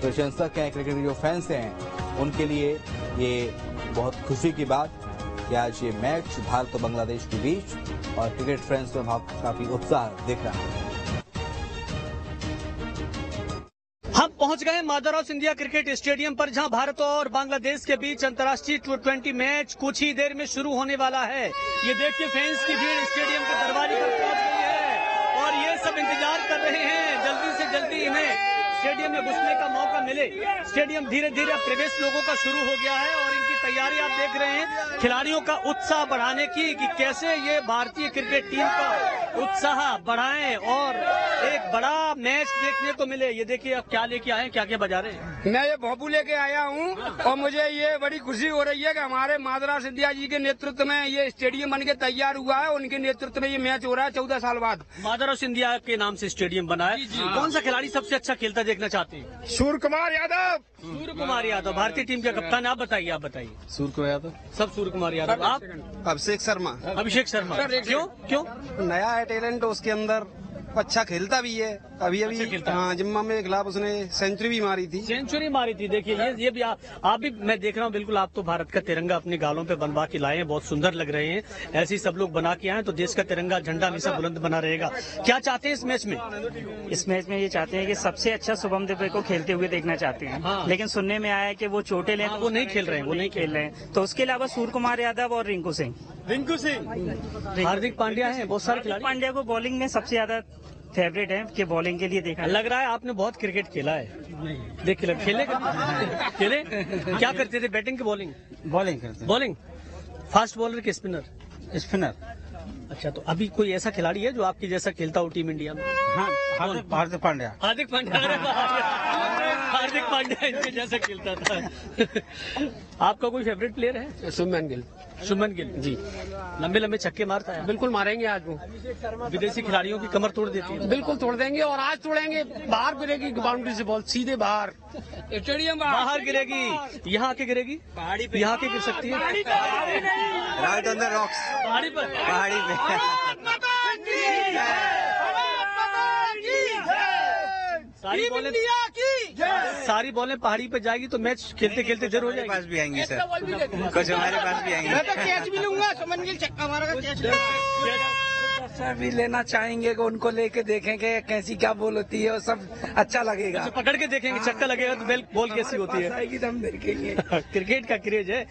प्रशंसक हैं, क्रिकेट के जो फैंस हैं, उनके लिए ये बहुत खुशी की बात कि आज ये मैच भारत और बांग्लादेश के बीच और क्रिकेट फैंस में काफ़ी उत्साह दिख रहा है। हम पहुँच गए मादर इंडिया क्रिकेट स्टेडियम पर, जहाँ भारत और बांग्लादेश के बीच अंतर्राष्ट्रीय ट्वेंटी मैच कुछ ही देर में शुरू होने वाला है। ये देखिए फैंस की भीड़ स्टेडियम के दरवाजे पर पहुँच गई है और ये सब इंतज़ार कर रहे हैं। जल्दी से जल्दी इन्हें स्टेडियम में घुसने का मौका मिले। स्टेडियम धीरे धीरे प्रवेश लोगों का शुरू हो गया है और इनकी तैयारी आप देख रहे हैं। खिलाड़ियों का उत्साह बढ़ाने की कि कैसे ये भारतीय क्रिकेट टीम का उत्साह बढ़ाएँ और एक बड़ा मैच देखने को मिले। ये देखिए अब क्या लेके आए क्या क्या बजा रहे हैं। मैं ये भोपू लेके आया हूँ और मुझे ये बड़ी खुशी हो रही है कि हमारे मादरा सिंधिया जी के नेतृत्व में ये स्टेडियम बन के तैयार हुआ है। उनके नेतृत्व में ये मैच हो रहा है चौदह साल बाद। मादर सिंधिया के नाम से स्टेडियम बना है। कौन सा खिलाड़ी सबसे अच्छा खेलता देखना चाहते हैं? सूर्य कुमार यादव। सूर्य कुमार यादव भारतीय टीम के कप्तान आप बताइए आप बताइए। सूर्य कुमार यादव। सब सूर्य कुमार यादव आप? अभिषेक शर्मा। अभिषेक शर्मा। क्यों? क्यों? नया है टैलेंट उसके अंदर अच्छा खेलता भी है। अभी अच्छा अभी खेलता है। जिम्मा में खिलाफ उसने सेंचुरी भी मारी थी। सेंचुरी मारी थी देखिए ये ये भी आप, आप भी मैं देख रहा हूँ बिल्कुल आप तो भारत का तिरंगा अपने गालों पे बनवा के लाए हैं बहुत सुंदर लग रहे हैं। ऐसे ही सब लोग बना के आए तो देश का तिरंगा झंडा हमेशा बुलंद बना रहेगा। क्या चाहते हैं इस मैच में? इस मैच में ये चाहते हैं कि सबसे अच्छा शुभम दुबे को खेलते हुए देखना चाहते हैं। हाँ। लेकिन सुनने में आया है कि वो चोटे हैं हाँ, वो नहीं खेल रहे हैं, वो नहीं खेल रहे हैं। तो उसके अलावा सूर्य कुमार यादव और रिंकू सिंह। रिंकू सिंह। हार्दिक पांड्या है बहुत सारे पांड्या को बॉलिंग में सबसे ज़्यादा फेवरेट है कि बॉलिंग के लिए देखा लग रहा है आपने बहुत क्रिकेट खेला है। देख खेले खेले खेले? क्या करते थे बैटिंग की बॉलिंग बॉलिंग करते बॉलिंग फास्ट बॉलर के स्पिनर स्पिनर अच्छा तो अभी कोई ऐसा खिलाड़ी है जो आपकी जैसा खेलता हो टीम इंडिया में? हाँ हार्दिक पांड्या। हार्दिक पांड्या। हार्दिक पांड्या इनके जैसा खेलता था। आपका कोई फेवरेट प्लेयर है? सुमन गिल। सुमन गिल जी। लंबे लंबे छक्के मारता है। बिल्कुल मारेंगे आज वो। विदेशी खिलाड़ियों की कमर तोड़ देती है। बिल्कुल तोड़ देंगे और आज तोड़ेंगे। बाहर गिरेगी बाउंड्री से बॉल सीधे बाहर। स्टेडियम बाहर। गिरेगी यहाँ आके गिरेगी पहाड़ी पे यहाँ के गिर सकती है। राइट ऑन द रॉक्स पहाड़ी पर पहाड़ी पे। सारी बॉलें सारी बॉलें पहाड़ी पे जाएगी तो मैच खेलते खेलते ज़रूर हमारे जाएगी पास भी आएँगी सर कुछ हमारे पास भी आएँगे। मैं तो कैच भी लूँगा सुमन गिल छक्का मारेगा कैच सर भी लेना चाहेंगे कि उनको लेके देखेंगे कैसी क्या बोल होती है वो सब अच्छा लगेगा। अच्छा, पकड़ के देखेंगे चक्का लगेगा तो बेल बॉल कैसी होती है? तो हम देखेंगे। क्रिकेट का क्रेज है।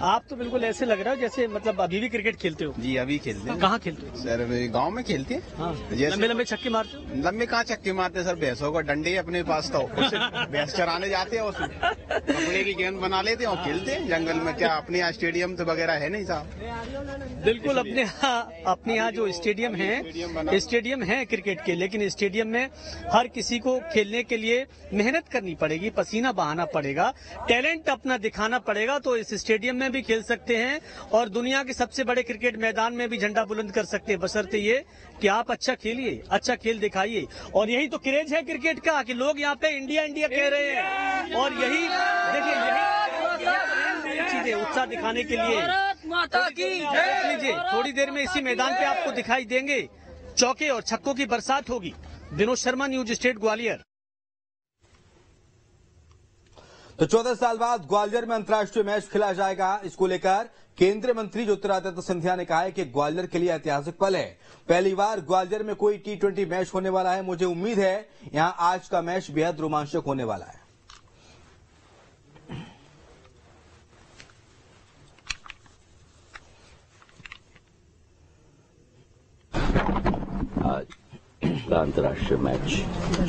आप तो बिल्कुल ऐसे लग रहा हो जैसे मतलब अभी भी क्रिकेट खेलते हो? जी अभी खेलते हैं। कहाँ खेलते हो? सर गाँव में खेलते हैं। हाँ लंबे लंबे छक्के मारते हो? लंबे कहाँ छक्के मारते सर? भैंसों का डंडे अपने पास तो। भैंस चराने जाते हैं उसमें। कपड़े की गेंद बना लेते हैं और खेलते हैं। जंगल में क्या अपने यहाँ स्टेडियम तो वगैरह है नहीं साहब? बिल्कुल अपने यहाँ अपने यहाँ जो स्टेडियम है। स्टेडियम है क्रिकेट के लेकिन स्टेडियम में हर किसी को खेलने के लिए मेहनत करनी पड़ेगी पसीना बहाना पड़ेगा टैलेंट अपना दिखाना पड़ेगा तो इस स्टेडियम में भी खेल सकते हैं और दुनिया के सबसे बड़े क्रिकेट मैदान में भी झंडा बुलंद कर सकते हैं। बशर्ते ये कि आप अच्छा खेलिए अच्छा खेल दिखाइए। और यही तो क्रेज है क्रिकेट का कि लोग यहाँ पे इंडिया इंडिया कह रहे हैं। और यही देखिए यही चीज़ें उत्साह दिखाने के लिए माता की लीजिए थोड़ी देर में इसी मैदान पे आपको दिखाई देंगे। चौके और छक्कों की बरसात होगी। Vinod Sharma news state Gwalior. तो चौदह साल बाद ग्वालियर में अंतर्राष्ट्रीय मैच खेला जाएगा। इसको लेकर केंद्रीय मंत्री ज्योतिरादित्य सिंधिया ने कहा है कि ग्वालियर के लिए ऐतिहासिक पल है। पहली बार ग्वालियर में कोई टी ट्वेंटी मैच होने वाला है। मुझे उम्मीद है यहाँ आज का मैच बेहद रोमांचक होने वाला है आज का अंतर्राष्ट्रीय मैच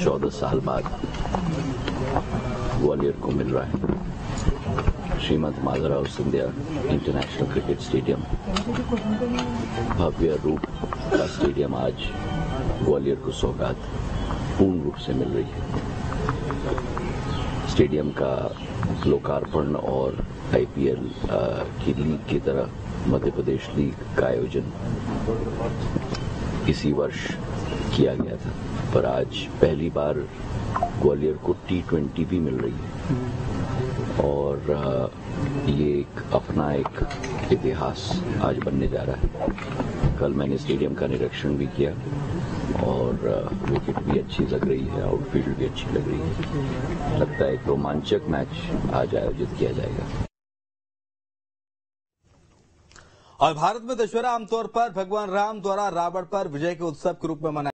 चौदह साल बाद ग्वालियर को मिल रहा है। Shrimant Madhavrao Scindia international cricket stadium. भव्य रूप का स्टेडियम आज ग्वालियर को सौगात पूर्ण रूप से मिल रही है। स्टेडियम का लोकार्पण और आईपीएल की लीग की तरह मध्य प्रदेश लीग का आयोजन इसी वर्ष किया गया था। पर आज पहली बार ग्वालियर को टी ट्वेंटी भी मिल रही है। और ये एक अपना एक इतिहास आज बनने जा रहा है। कल मैंने स्टेडियम का निरीक्षण भी किया और विकेट भी अच्छी लग रही है आउटफील्ड भी अच्छी लग रही है। लगता है एक रोमांचक मैच आज आयोजित किया जाएगा। और भारत में दशहरा आमतौर पर भगवान राम द्वारा रावण पर विजय के उत्सव के रूप में मनाया